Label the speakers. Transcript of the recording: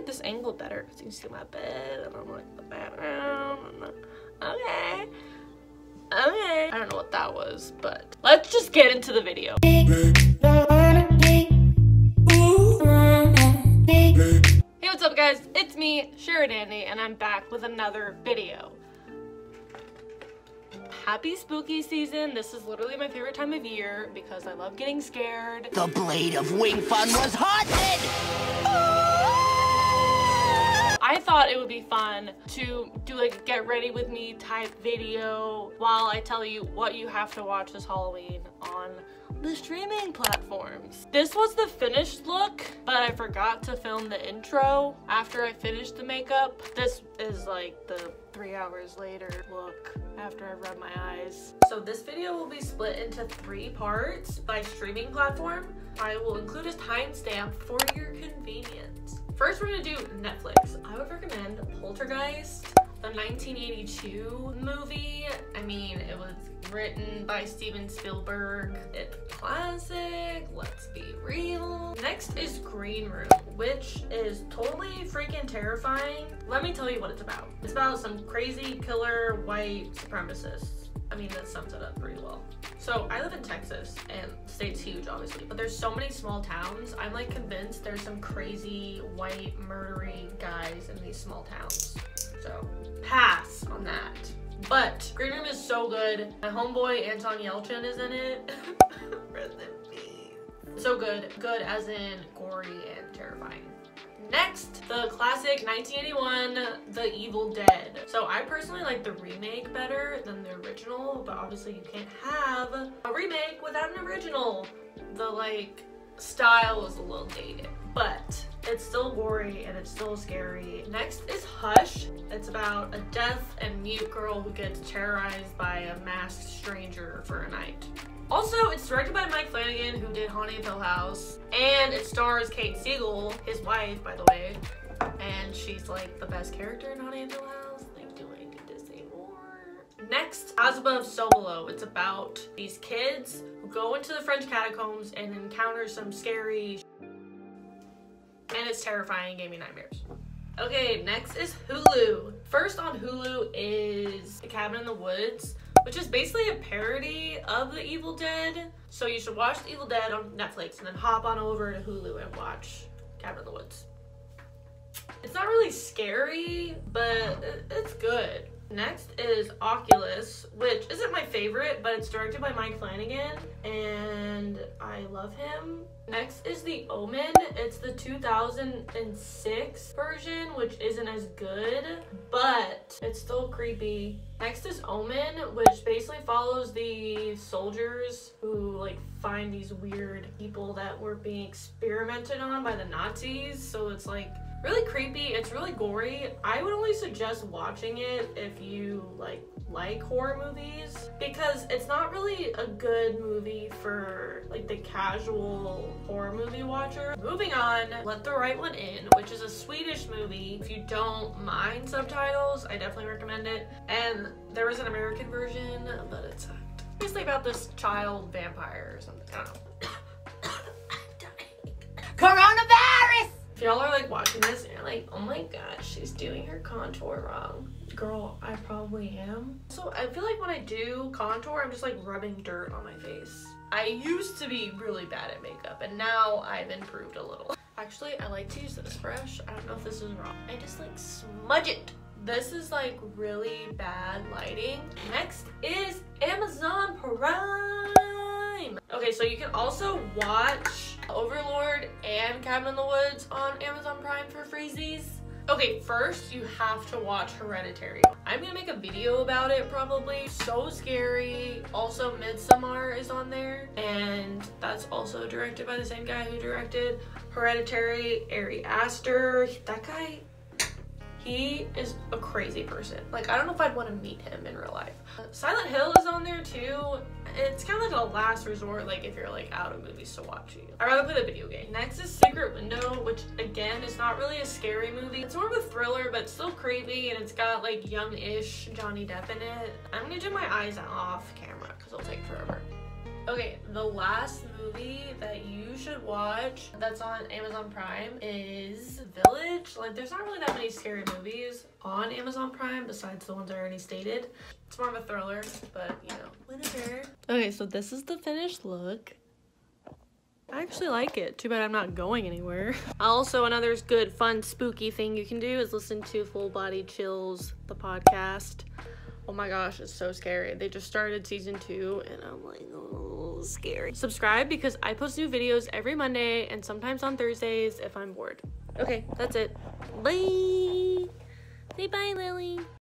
Speaker 1: like this angle better because you can see my bed and I'm like the background. Okay. Okay. I don't know what that was, but let's just get into the video. Hey, what's up guys? It's me, Sheridandy, and I'm back with another video. Happy spooky season. This is literally my favorite time of year because I love getting scared.
Speaker 2: The blade of wing fun was haunted! Ah!
Speaker 1: I thought it would be fun to do like a get ready with me type video while I tell you what you have to watch this Halloween on the streaming platforms. This was the finished look, but I forgot to film the intro after I finished the makeup. This is like the three hours later look after I've rubbed my eyes. So this video will be split into three parts by streaming platform. I will include a timestamp for your convenience. First, we're gonna do Netflix. I would recommend Poltergeist, the 1982 movie. I mean, it was written by Steven Spielberg. It's classic, let's be real. Next is Green Room, which is totally freaking terrifying. Let me tell you what it's about. It's about some crazy killer white supremacists. I mean, that sums it up pretty well. So I live in Texas and the state's huge, obviously, but there's so many small towns. I'm like convinced there's some crazy white murdering guys in these small towns. So pass on that. But Green Room is so good. My homeboy Anton Yelchin is in it. So good. Good as in gory and terrifying. Next, the classic 1981 The Evil Dead. So I personally like the remake better than the original, but obviously you can't have a remake without an original. The like style was a little dated, but it's still gory and it's still scary. Next is Hush. It's about a deaf and mute girl who gets terrorized by a masked stranger for a night. Also, it's directed by Mike Flanagan, who did Haunting of Hill House, and it stars Kate Siegel, his wife, by the way, and she's like the best character in Haunting of Hill House. Like, do I need to say more? Next, As Above, So Below. It's about these kids who go into the French catacombs and encounter some scary and it's terrifying, gave me nightmares. Okay, next is Hulu. First on Hulu is The Cabin in the Woods, which is basically a parody of The Evil Dead. So you should watch The Evil Dead on Netflix and then hop on over to Hulu and watch Cabin in the Woods. It's not really scary, but it's good. Next is Oculus, which isn't my favorite, but it's directed by Mike Flanagan, and I love him. Next is The Omen. It's the 2006 version, which isn't as good, but it's still creepy. Next is Omen, which basically follows the soldiers who like find these weird people that were being experimented on by the Nazis. So it's like really creepy. It's really gory. I would only suggest watching it if you like like horror movies because it's not really a good movie for like the casual horror movie watcher. Moving on, Let the Right One In, which is a Swedish movie. If you don't mind subtitles, I definitely recommend it. And there was an American version, but it's. Basically about this child vampire or something. I don't know.
Speaker 2: Coronavirus!
Speaker 1: If y'all are like watching this and you're like, oh my gosh, she's doing her contour wrong. Girl, I probably am. So I feel like when I do contour, I'm just like rubbing dirt on my face. I used to be really bad at makeup and now I've improved a little. Actually, I like to use this brush. I don't know if this is wrong. I just like smudge it. This is like really bad lighting. Next is Amazon Prime. Okay, so you can also watch Overlord and Cabin in the Woods on Amazon Prime for freezies. Okay, first you have to watch Hereditary. I'm gonna make a video about it probably. So scary. Also, Midsommar is on there. And that's also directed by the same guy who directed Hereditary, Ari Aster. That guy, he is a crazy person. Like, I don't know if I'd want to meet him in real life. Silent Hill is on there too. It's kind of like a last resort, like if you're like out of movies to watch you. I'd rather play the video game. Next is Secret Window, which again is not really a scary movie. It's more of a thriller, but still creepy and it's got like young-ish Johnny Depp in it. I'm gonna do my eyes off camera because. Okay, the last movie that you should watch that's on Amazon Prime is Village
Speaker 3: like, there's not really that many scary movies on Amazon Prime besides the ones I already stated. It's more of a thriller, but you know, whatever.
Speaker 1: Okay, so this is the finished look. I actually like it. Too bad I'm not going anywhere. Also, another good, fun, spooky thing you can do is listen to Full Body Chills, the podcast. Oh my gosh, it's so scary. They just started season two, and I'm like, oh, scary. Subscribe because I post new videos every Monday and sometimes on Thursdays if I'm bored. Okay, that's it. Bye. Say bye, Lily.